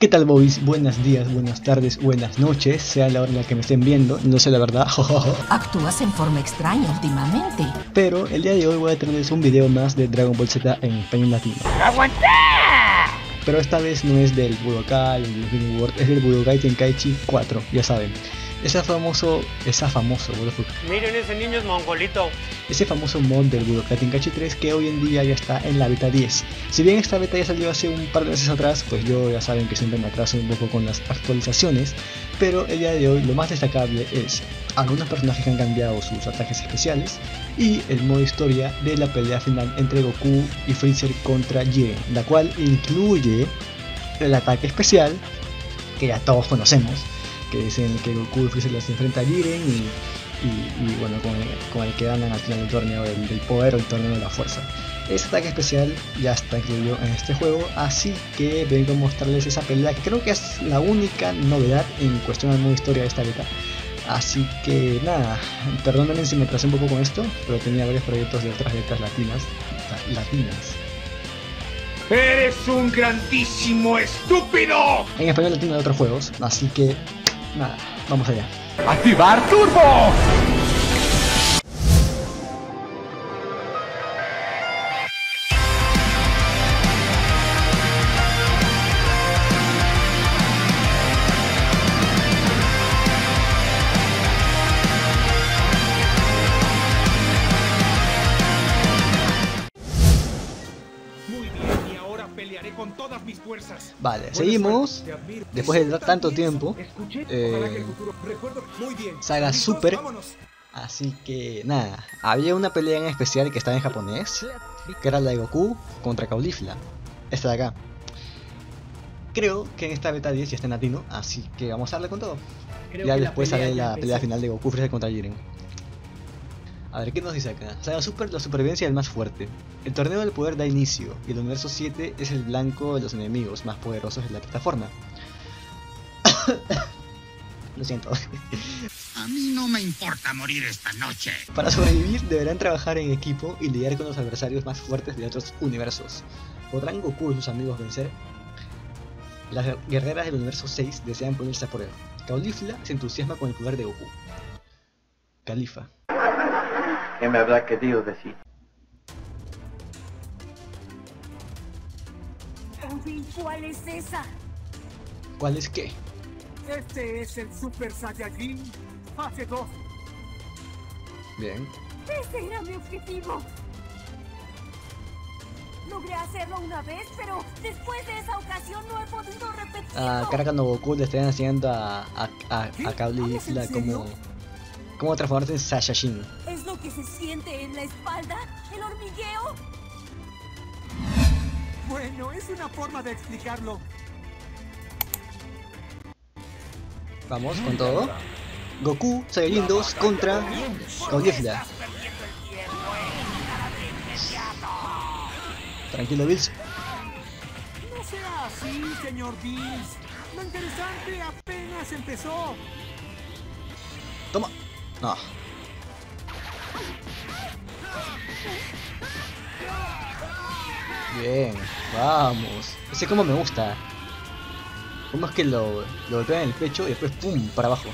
¿Qué tal boys? Buenos días, buenas tardes, buenas noches, sea la hora en la que me estén viendo, no sé la verdad. Actúas en forma extraña últimamente. Pero el día de hoy voy a traerles un video más de Dragon Ball Z en español latino. ¡Aguanta! Pero esta vez no es del Budokai, es del Budokai Tenkaichi 4, ya saben. Ese famoso, esa famoso, Miren, ese niño es mongolito. ese famoso mod del Budokai Tenkaichi 3 que hoy en día ya está en la beta 10. Si bien esta beta ya salió hace un par de meses atrás, pues yo ya saben que siempre me atraso un poco con las actualizaciones, pero el día de hoy lo más destacable es algunos personajes que han cambiado sus ataques especiales y el modo historia de la pelea final entre Goku y Freezer contra Jiren, la cual incluye el ataque especial que ya todos conocemos, que es en el que Goku y Freezer les enfrenta a Jiren y, y- y, bueno, con el, con el que ganan al final del torneo del, del poder o el torneo de la fuerza. Este ataque especial ya está incluido en este juego, así que vengo a mostrarles esa pelea que creo que es la única novedad en cuestión del modo historia de esta beta. Así que nada, perdónenme si me atrasé un poco con esto, pero tenía varios proyectos de otras betas latinas. la- latinas. ¡Eres un grandísimo estúpido! En español latino de otros juegos, así que nada, vamos allá. ¡Activar turbo! Vale, seguimos. Después de tanto tiempo, Eh, saga. Super. Así que nada, había una pelea en especial que estaba en japonés, que era la de Goku contra Caulifla. Esta de acá. Creo que en esta beta 10 ya está en latino, así que vamos a darle con todo. ya después sale la pelea final de Goku Freezer contra Jiren. A ver, ¿qué nos dice acá? Saga Super, la supervivencia del más fuerte. El torneo del poder da inicio, y el universo 7 es el blanco de los enemigos más poderosos de la plataforma. Lo siento. A mí no me importa morir esta noche. Para sobrevivir deberán trabajar en equipo y lidiar con los adversarios más fuertes de otros universos. ¿Podrán Goku y sus amigos vencer? Las guerreras del universo 6 desean ponerse a prueba. Caulifla se entusiasma con el poder de Goku. Califa. ¿Qué me habrá querido decir? En fin, ¿cuál es esa? ¿Cuál es qué? Este es el Super Saiyajin fase 2. Bien. Ese era mi objetivo. Logré hacerlo una vez, pero después de esa ocasión no he podido repetirlo. A Karaka no Goku le están enseñando a, a, a, a ¿Hablas en serio? Cómo, transformarse en Saiyajin. ¿Es lo que se siente en la espalda? ¿El hormigueo? Bueno, es una forma de explicarlo. Vamos con todo. Goku Saiyajin 2 contra Caulifla. Tranquilo, Bills. No sea así, señor Bills. Lo interesante apenas empezó. Toma. Bien, vamos. Ese como me gusta. Como es que lo, lo en el pecho y después pum para abajo.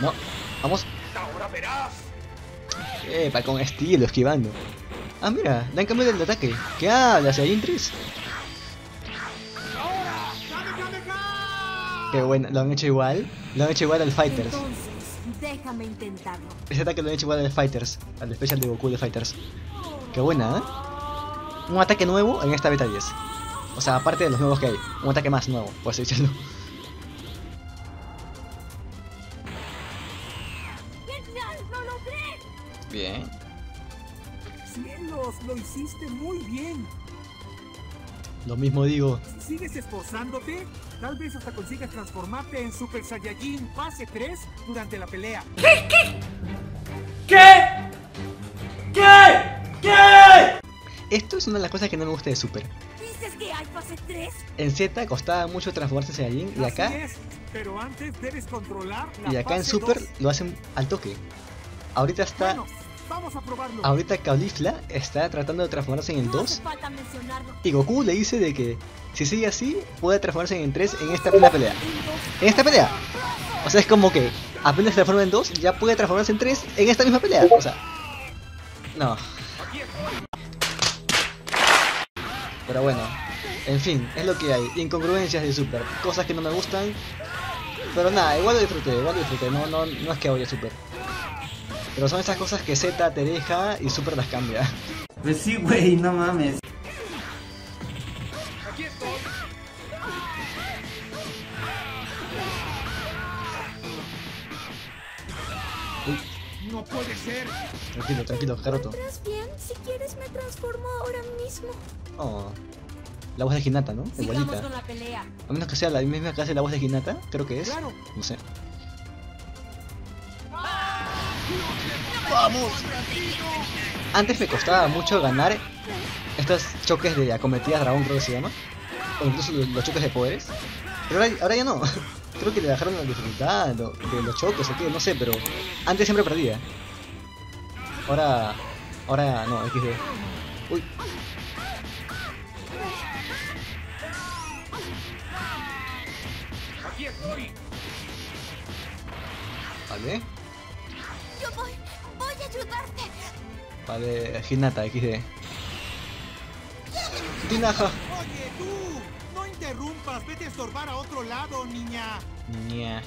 No, vamos. Ahora verás. Epa, con estilo, esquivando. Ah, mira, le han cambiado el ataque. ¿Qué habla? ¿Saiyajin 3? ¡Ahora! ¡Dame, dame, dame! Qué bueno, lo han hecho igual. Lo han hecho igual al Fighters. Déjame intentarlo. Ese ataque lo han hecho igual al Fighters. Al especial de Goku de Fighters. Qué buena, ¿eh? Un ataque nuevo en esta beta 10. O sea, aparte de los nuevos que hay. Un ataque más nuevo, por así decirlo. ¡Genial! ¡Lo logré! Bien. Cielos, lo hiciste muy bien. Lo mismo digo. Si sigues esforzándote, tal vez hasta consigas transformarte en Super Saiyajin fase 3 durante la pelea. Esto es una de las cosas que no me gusta de Super. ¿Dices que hay fase 3? En Z costaba mucho transformarse en Saiyajin y acá, es, pero antes debes controlar la y acá en fase Super 2. lo hacen al toque. Ahorita está Bueno, Vamos a probarlo. Ahorita Caulifla está tratando de transformarse en el No hace 2 falta mencionarlo. y Goku le dice de que si sigue así puede transformarse en el 3 en esta primera pelea. En esta pelea. O sea, es como que apenas se transforma en 2 ya puede transformarse en 3 en esta misma pelea. O sea, no. Pero bueno, en fin, es lo que hay. Incongruencias de Super, cosas que no me gustan. Pero nada, igual lo disfruté, igual lo disfruté. No, no, no es que odie Super. Pero son esas cosas que Z te deja y Super las cambia. Pues sí, güey, no mames. No puede ser. Tranquilo, tranquilo, Karoto. ¿Estás bien? Si quieres me transformo ahora mismo. Oh. La voz de Hinata, ¿no? Igualita. con la pelea. A menos que sea la misma que hace la voz de Hinata, creo que es. Claro. No sé. Antes me costaba mucho ganar estos choques de acometidas dragón, creo que se llama. O incluso los, los choques de poderes. Pero ahora, ahora ya no. Creo que le bajaron la dificultad lo- de los choques o qué, no sé, pero antes siempre perdía. Ahora. Ahora no, XD. Uy. Aquí estoy. Vale. Yo voy, a ayudarte. Vale, Hinata, XD. Tinaja. Oye, tú. No interrumpas. Vete a estorbar a otro lado, niña. Ña.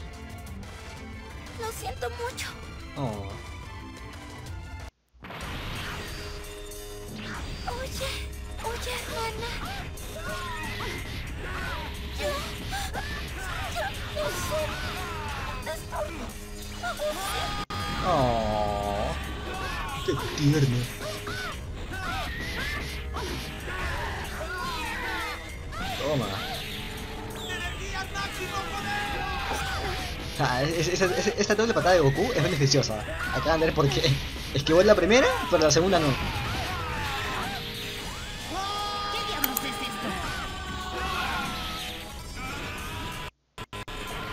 Lo siento mucho. Oh. Qué tierno. Toma. Ah, es- es- es- es- esta doble patada de Goku es beneficiosa. Acaban de ver por qué. Esquivó en la primera, pero la segunda no. ¿Qué diablos es?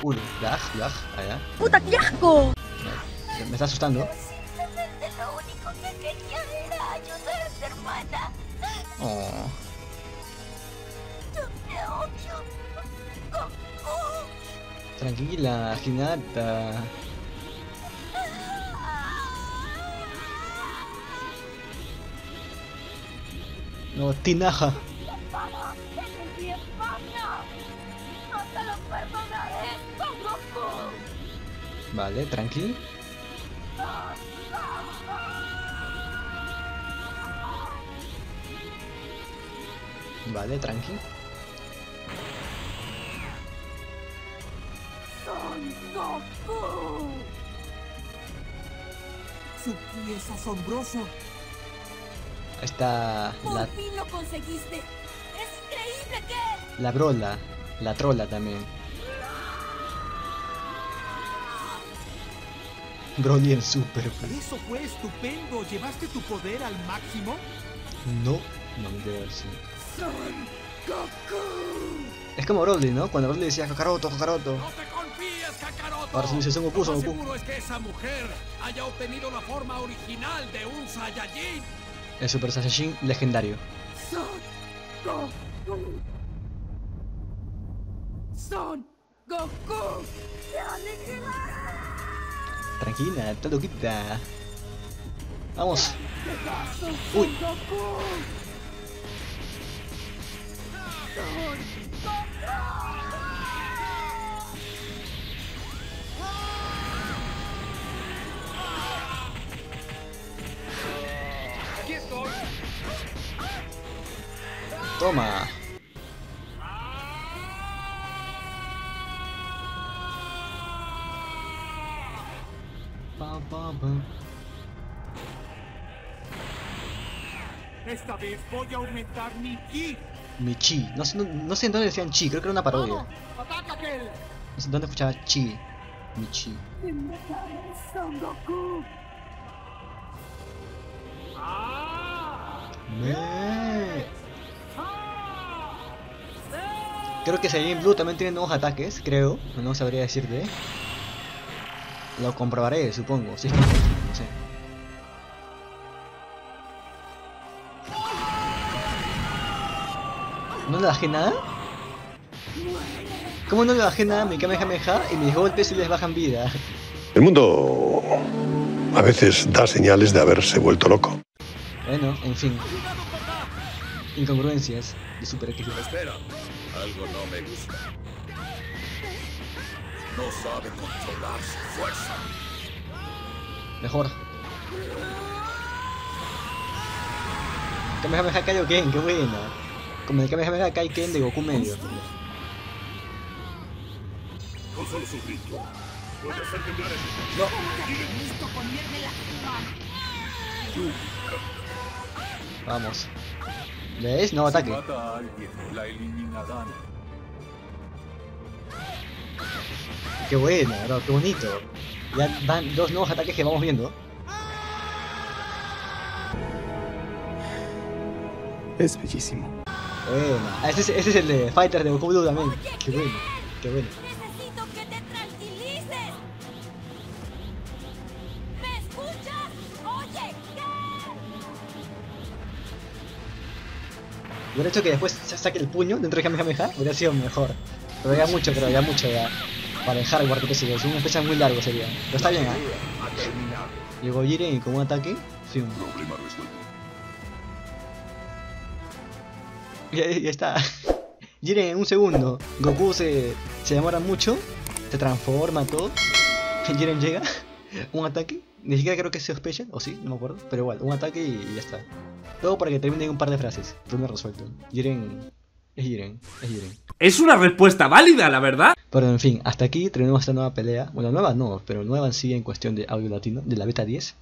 Uy, lag, lag, allá. ¡Puta, qué asco! Me, me está asustando. Oh. Tranquila, Hinata. No, Tinaja. Eres mi Vale, tranqui. Son Goku. Su ki es asombroso. Está Por la, fin lo conseguiste. Es increíble que... la brola, la trola también. Broly en Super. Eso fue estupendo. ¿Llevaste tu poder al máximo? No, no me debe Goku. Es como Broly, ¿no? Cuando Broly decía Kakaroto, Kakaroto. ¡No te confíes, Kakaroto! Ahora dice Son Goku, Son Goku. seguro es que esa mujer haya obtenido la forma original de un Saiyajin. El Super Saiyajin legendario. Son Goku. Son Goku. Tranquila, está loquita. Vamos. Uy. Aquí estoy. Toma. Esta vez voy a aumentar mi ki. Mi chi. No sé, no, no sé en dónde decían chi, creo que era una parodia. No sé dónde escuchaba chi. Mi chi. Goku. Me. Creo que Saiyajin Blue también tiene nuevos ataques, creo. No sabría decirte. Lo comprobaré, supongo. Si es que no sé. ¿No le bajé nada? ¿Cómo no le bajé nada a mi Kamehameha y mis golpes sí les bajan vida? El mundo a veces da señales de haberse vuelto loco. Bueno, en fin. Incongruencias de Super X. Espera, algo no me gusta. No sabe controlar su fuerza. Mejor. Kamehameha Kaioken, qué buena. Como el Kamehameha Kaiken de Goku medio. Vamos. ¿Ves? No ataque. Qué bueno, bro, qué bonito. Ya van dos nuevos ataques que vamos viendo. Es bellísimo. Bueno. Ah, ese, es- ese es el de Fighter de Goku Blue también. Qué bueno, qué bueno. Necesito que te tranquilices. ¿Me escuchas? Oye, ¿qué? Hubiera hecho que después sa- saque el puño dentro de Kamehameha, hubiera sido mejor. Pero ya mucho, creo, ya mucho ya. Para el hardware, que sé yo, si un especial muy largo sería. Pero está bien, ¿eh? Llegó Jiren y con un ataque, sí, un- Problema resuelto. Ya, ya está. Jiren en un segundo. Goku se, se demora mucho. Se transforma todo. Jiren llega. Un ataque. Ni siquiera creo que sea special. O sí, no me acuerdo. Pero igual, un ataque y ya está. Todo para que termine un par de frases. Problema resuelto. Jiren. Es Jiren. Es Jiren. Es una respuesta válida, la verdad. Pero en fin, hasta aquí tenemos esta nueva pelea. Bueno, nueva no, pero nueva en sí en cuestión de audio latino, de la beta 10.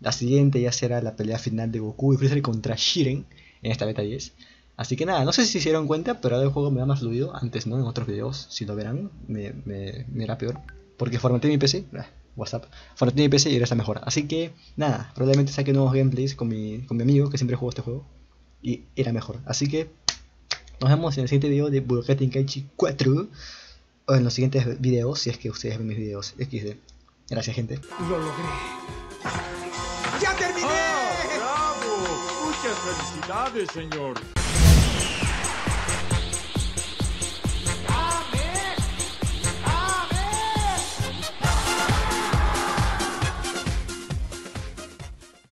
La siguiente ya será la pelea final de Goku y Freezer contra Shiren en esta beta 10. Así que nada, no sé si se dieron cuenta, pero ahora el juego me da más fluido. Antes no, en otros videos, si lo verán, me, me, me era peor. Porque formateé mi PC, ah, WhatsApp, formateé mi PC y ahora está mejor. Así que nada, probablemente saque nuevos gameplays con mi, con mi amigo que siempre juego este juego. Y era mejor. Así que nos vemos en el siguiente video de Budokai Tenkaichi 4 o en los siguientes videos si es que ustedes ven mis videos XD. Gracias gente. Lo logré. ¡Ya terminé! ¡Bravo! Muchas felicidades, señor.